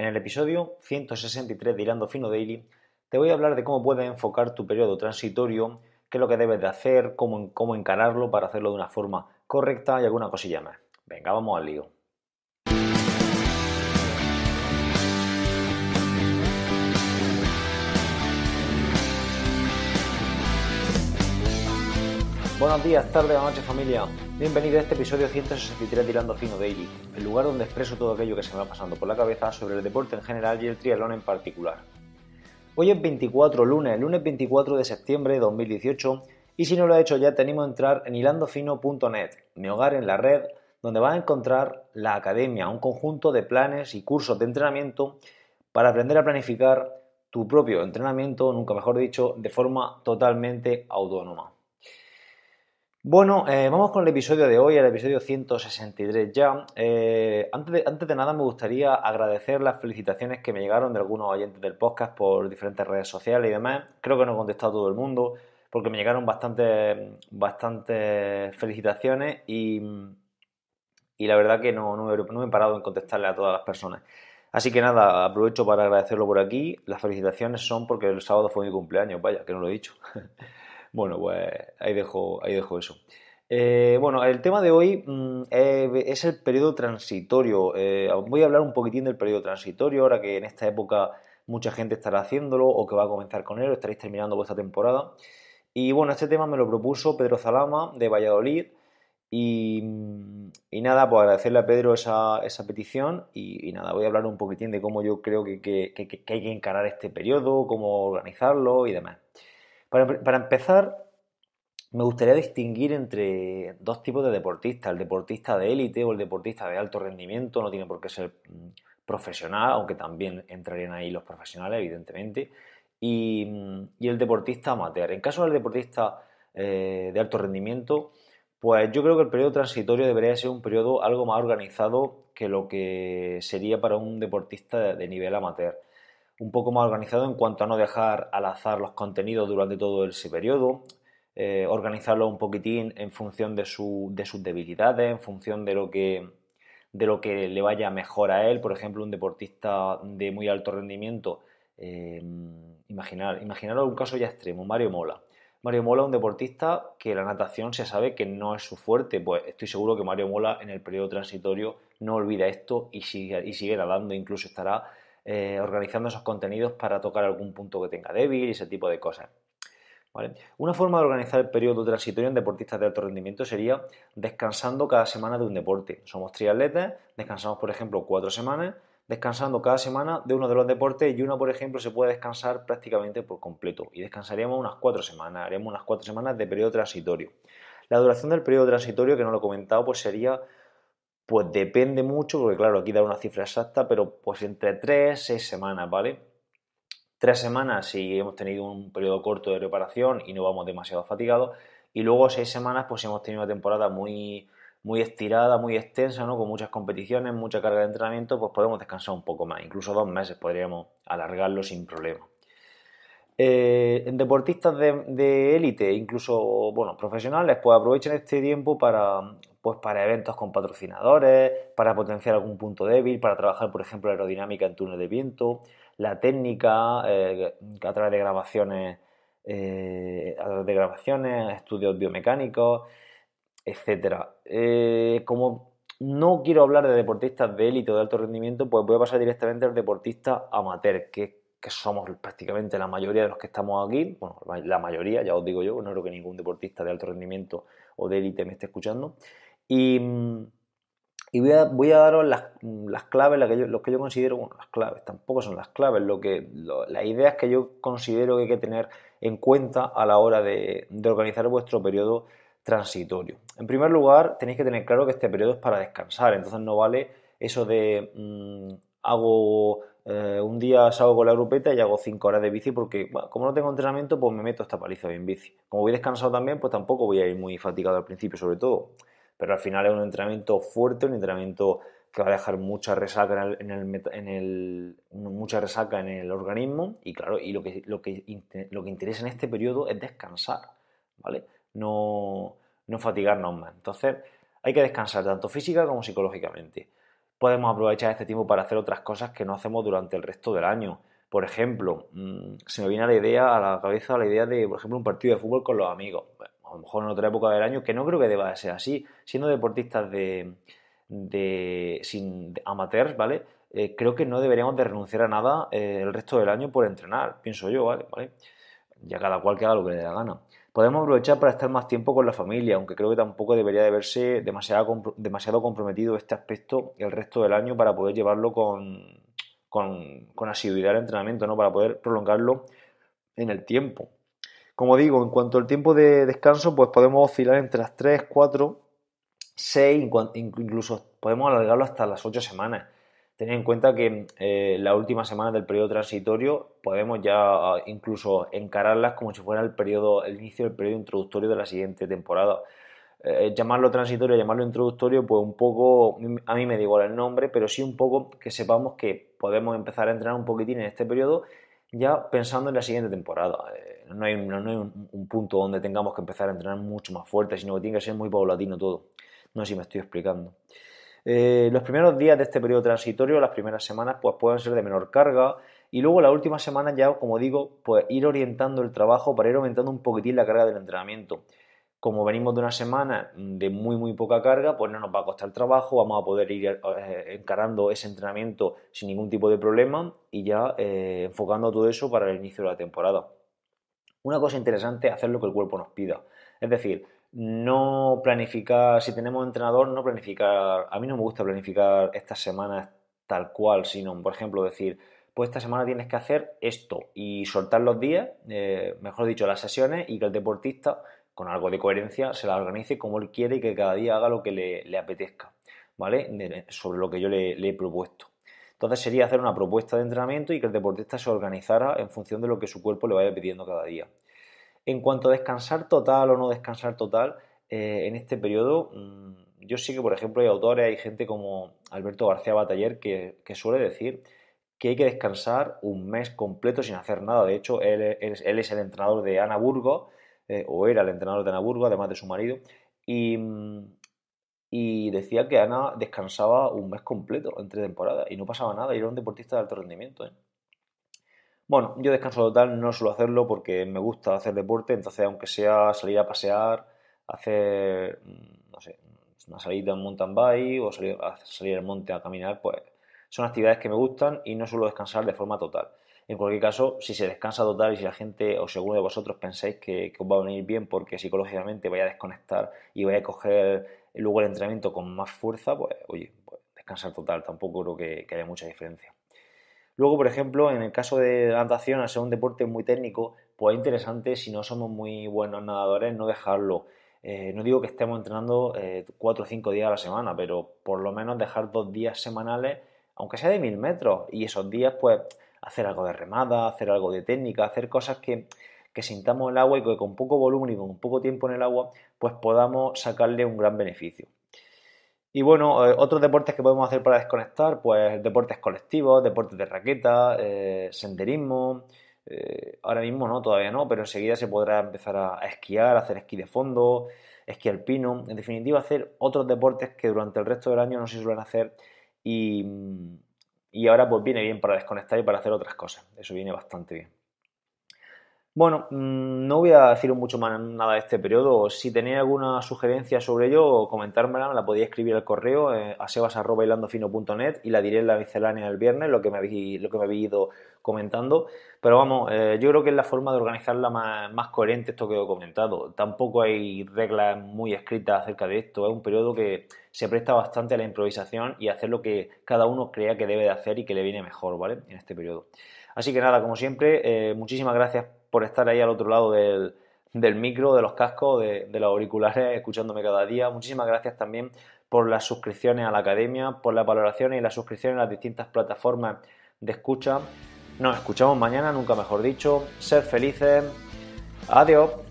En el episodio 163 de Hilando Fino Daily te voy a hablar de cómo puedes enfocar tu periodo transitorio, qué es lo que debes de hacer, cómo, cómo encararlo para hacerlo de una forma correcta y alguna cosilla más. Venga, vamos al lío. Buenos días, tardes o noches familia. Bienvenido a este episodio 163 de Tirando Fino Daily, el lugar donde expreso todo aquello que se me va pasando por la cabeza sobre el deporte en general y el triatlón en particular. Hoy es 24 lunes, lunes 24 de septiembre de 2018 y si no lo he hecho ya te animo a entrar en hilandofino.net, mi hogar en la red, donde vas a encontrar la academia, un conjunto de planes y cursos de entrenamiento para aprender a planificar tu propio entrenamiento, nunca mejor dicho, de forma totalmente autónoma. Bueno, eh, vamos con el episodio de hoy, el episodio 163 ya. Eh, antes, de, antes, de, nada me gustaría agradecer las felicitaciones que me llegaron de algunos oyentes del podcast por diferentes redes sociales y demás. Creo que no he contestado a todo el mundo porque me llegaron bastantes bastante felicitaciones y, y, la verdad que no, no, me, no me he parado en contestarle a todas las personas. Así que nada, aprovecho para agradecerlo por aquí. Las felicitaciones son porque el sábado fue mi cumpleaños, vaya, que no lo he dicho. Bueno, pues ahí dejo, ahí dejo eso. Eh, bueno, el tema de hoy mm, eh, es el periodo transitorio. Eh, voy a hablar un poquitín del periodo transitorio, ahora que en esta época mucha gente estará haciéndolo o que va a comenzar con él o estaréis terminando vuestra temporada. Y bueno, este tema me lo propuso Pedro Zalama de Valladolid. Y, y nada, pues agradecerle a Pedro esa, esa petición y, nada, voy a hablar un poquitín de cómo yo creo que, que hay que encarar este periodo, cómo organizarlo y demás. Para, empezar, me gustaría distinguir entre dos tipos de deportistas, el deportista de élite o el deportista de alto rendimiento, no tiene por qué ser mm, profesional, aunque también entrarían ahí los profesionales, evidentemente, y, mm, el deportista amateur. En caso del deportista eh, de alto rendimiento, pues yo creo que el periodo transitorio debería ser un periodo algo más organizado que lo que sería para un deportista de nivel amateur un poco más organizado en cuanto a no dejar al azar los contenidos durante todo ese periodo, eh, organizarlo un poquitín en función de, su, de, sus debilidades, en función de lo, que, de lo que le vaya mejor a él. Por ejemplo, un deportista de muy alto rendimiento, eh, imaginar, imaginaros un caso ya extremo, Mario Mola. Mario Mola, un deportista que la natación se sabe que no es su fuerte, pues estoy seguro que Mario Mola en el periodo transitorio no olvida esto y sigue, y sigue nadando, incluso estará eh, organizando esos contenidos para tocar algún punto que tenga débil y ese tipo de cosas. Una forma de organizar el periodo transitorio en deportistas de alto rendimiento sería descansando cada semana de un deporte. Somos triatletas, descansamos por ejemplo cuatro semanas, descansando cada semana de uno de los deportes y uno por ejemplo se puede descansar prácticamente por completo y descansaríamos unas cuatro semanas, haremos unas cuatro semanas de periodo transitorio. La duración del periodo transitorio, que no lo he comentado, pues sería pues depende mucho, porque claro, aquí da una cifra exacta, pero pues entre 3 y 6 semanas, ¿vale? Tres semanas si hemos tenido un periodo corto de reparación y no vamos demasiado fatigados, y luego seis semanas pues si hemos tenido una temporada muy, muy estirada, muy extensa, ¿no? Con muchas competiciones, mucha carga de entrenamiento, pues podemos descansar un poco más, incluso dos meses podríamos alargarlo sin problema. Eh, deportistas de élite, incluso bueno, profesionales, pues aprovechen este tiempo para, pues para eventos con patrocinadores, para potenciar algún punto débil, para trabajar, por ejemplo, la aerodinámica en túnel de viento, la técnica eh, a través de grabaciones, eh, a través de grabaciones, estudios biomecánicos, etcétera. Eh, como no quiero hablar de deportistas de élite o de alto rendimiento, pues voy a pasar directamente al deportista amateur, que, que somos prácticamente la mayoría de los que estamos aquí. Bueno, la mayoría, ya os digo yo, no creo que ningún deportista de alto rendimiento o de élite me esté escuchando. Y, voy, a, daros las, claves, las que yo, lo que yo considero, bueno, las claves, tampoco son las claves, lo que, las ideas que yo considero que hay que tener en cuenta a la hora de, organizar vuestro periodo transitorio. En primer lugar, tenéis que tener claro que este periodo es para descansar, entonces no vale eso de mm, hago eh, un día salgo con la grupeta y hago 5 horas de bici porque como no tengo entrenamiento pues me meto esta paliza en bici. Como voy descansado también pues tampoco voy a ir muy fatigado al principio sobre todo pero al final es un entrenamiento fuerte, un entrenamiento que va a dejar mucha resaca en el, en el, mucha resaca en el organismo y claro, y lo que, lo que, lo que interesa en este periodo es descansar, ¿vale? No, no fatigarnos más. Entonces, hay que descansar tanto física como psicológicamente. Podemos aprovechar este tiempo para hacer otras cosas que no hacemos durante el resto del año. Por ejemplo, mm, se me viene a la idea, a la cabeza la idea de, por ejemplo, un partido de fútbol con los amigos. a lo mejor en otra época del año, que no creo que deba de ser así. Siendo deportistas de, de sin amateurs, ¿vale? Eh, creo que no deberíamos de renunciar a nada eh, el resto del año por entrenar, pienso yo, ¿vale? ¿vale? Ya cada cual que haga lo que le dé la gana. Podemos aprovechar para estar más tiempo con la familia, aunque creo que tampoco debería de verse demasiado, demasiado comprometido este aspecto el resto del año para poder llevarlo con, con, con asiduidad al entrenamiento, ¿no? Para poder prolongarlo en el tiempo. Como digo, en cuanto al tiempo de descanso, pues podemos oscilar entre las 3, 4, 6, incluso podemos alargarlo hasta las 8 semanas. Tened en cuenta que eh, la última semana del periodo transitorio podemos ya ah, incluso encararlas como si fuera el periodo, el inicio del periodo introductorio de la siguiente temporada. Eh, llamarlo transitorio, llamarlo introductorio, pues un poco, a mí me da igual el nombre, pero sí un poco que sepamos que podemos empezar a entrenar un poquitín en este periodo ya pensando en la siguiente temporada. Eh, no hay, no hay un, un, punto donde tengamos que empezar a entrenar mucho más fuerte, sino que tiene que ser muy paulatino todo. No sé si me estoy explicando. Eh, los primeros días de este periodo transitorio, las primeras semanas, pues pueden ser de menor carga y luego la última semana ya, como digo, pues ir orientando el trabajo para ir aumentando un poquitín la carga del entrenamiento. Como venimos de una semana de muy muy poca carga, pues no nos va a costar trabajo, vamos a poder ir eh, encarando ese entrenamiento sin ningún tipo de problema y ya eh, enfocando todo eso para el inicio de la temporada. Una cosa interesante es hacer lo que el cuerpo nos pida. Es decir, no planificar, si tenemos entrenador, no planificar, a mí no me gusta planificar estas semanas tal cual, sino, por ejemplo, decir, pues esta semana tienes que hacer esto y soltar los días, eh, mejor dicho, las sesiones y que el deportista, con algo de coherencia, se la organice como él quiere y que cada día haga lo que le, apetezca, ¿vale? sobre lo que yo le, le he propuesto. Entonces sería hacer una propuesta de entrenamiento y que el deportista se organizara en función de lo que su cuerpo le vaya pidiendo cada día. En cuanto a descansar total o no descansar total, eh, en este periodo, mm, yo sí que, por ejemplo, hay autores, hay gente como Alberto García Bataller que, suele decir que hay que descansar un mes completo sin hacer nada. De hecho, él, es el entrenador de Ana Burgos, eh, o era el entrenador de Ana Burgos, además de su marido, y, mm, y decía que Ana descansaba un mes completo entre temporadas y no pasaba nada, y era un deportista de alto rendimiento. ¿eh? Bueno, yo descanso total no suelo hacerlo porque me gusta hacer deporte, entonces aunque sea salir a pasear, hacer, mm, no sé, una salida en mountain bike o salir, salir al monte a caminar, pues son actividades que me gustan y no suelo descansar de forma total. En cualquier caso, si se descansa total y si la gente o si alguno de vosotros pensáis que, os va a venir bien porque psicológicamente vaya a desconectar y vaya a coger luego el entrenamiento con más fuerza, pues oye, pues descansar total, tampoco creo que haya mucha diferencia. Luego, por ejemplo, en el caso de la natación, al ser un deporte muy técnico, pues es interesante si no somos muy buenos nadadores no dejarlo. Eh, no digo que estemos entrenando eh, cuatro o cinco días a la semana, pero por lo menos dejar dos días semanales, aunque sea de mil metros, y esos días pues hacer algo de remada, hacer algo de técnica, hacer cosas que, que sintamos el agua y que con poco volumen y con poco tiempo en el agua pues podamos sacarle un gran beneficio. Y bueno, eh, otros deportes que podemos hacer para desconectar, pues deportes colectivos, deportes de raqueta, eh, senderismo. Eh, ahora mismo no, todavía no, pero enseguida se podrá empezar a, esquiar, hacer esquí de fondo, esquí alpino. En definitiva, hacer otros deportes que durante el resto del año no se suelen hacer y, y ahora pues viene bien para desconectar y para hacer otras cosas. Eso viene bastante bien. Bueno, mm, no voy a decir mucho más nada de este periodo. Si tenéis alguna sugerencia sobre ello, comentármela, me la podéis escribir al correo eh, a sebas.hilandofino.net y la diré en la miscelánea el viernes, lo que me habéis, lo que me habéis ido comentando. Pero vamos, eh, yo creo que es la forma de organizarla más, más, coherente esto que he comentado. Tampoco hay reglas muy escritas acerca de esto. Es un periodo que se presta bastante a la improvisación y a hacer lo que cada uno crea que debe de hacer y que le viene mejor, ¿vale? En este periodo. Así que nada, como siempre, eh, muchísimas gracias por estar ahí al otro lado del, micro, de los cascos, de, de, los auriculares, escuchándome cada día. Muchísimas gracias también por las suscripciones a la academia, por las valoraciones y las suscripciones a las distintas plataformas de escucha. Nos escuchamos mañana, nunca mejor dicho. Ser felices. Adiós.